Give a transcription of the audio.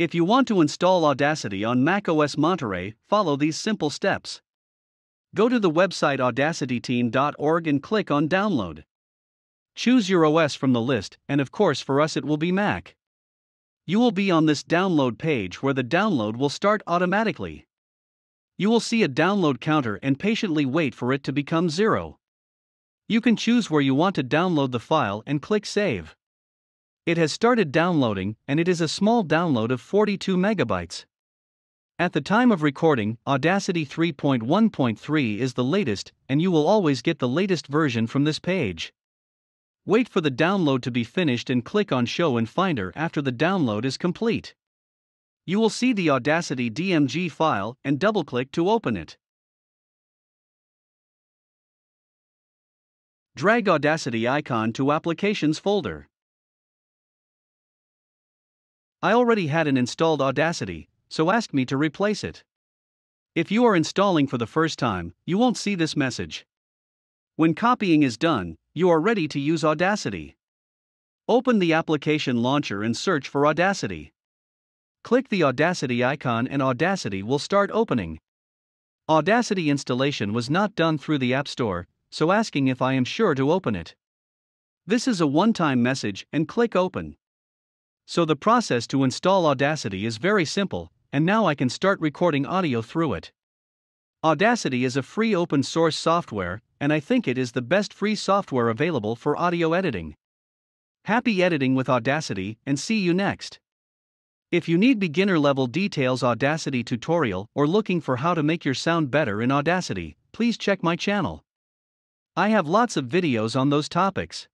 If you want to install Audacity on macOS Monterey, follow these simple steps. Go to the website audacityteam.org and click on Download. Choose your OS from the list, and of course, for us, it will be Mac. You will be on this download page where the download will start automatically. You will see a download counter and patiently wait for it to become zero. You can choose where you want to download the file and click Save. It has started downloading, and it is a small download of 42 megabytes. At the time of recording, Audacity 3.1.3 is the latest, and you will always get the latest version from this page. Wait for the download to be finished and click on Show in Finder after the download is complete. You will see the Audacity DMG file and double click to open it. Drag Audacity icon to Applications folder. I already had an installed Audacity, so ask me to replace it. If you are installing for the first time, you won't see this message. When copying is done, you are ready to use Audacity. Open the application launcher and search for Audacity. Click the Audacity icon and Audacity will start opening. Audacity installation was not done through the App Store, so asking if I am sure to open it. This is a one time message and click Open. So the process to install Audacity is very simple, and now I can start recording audio through it. Audacity is a free open source software, and I think it is the best free software available for audio editing. Happy editing with Audacity, and see you next. If you need beginner level details Audacity tutorial or looking for how to make your sound better in Audacity, please check my channel. I have lots of videos on those topics.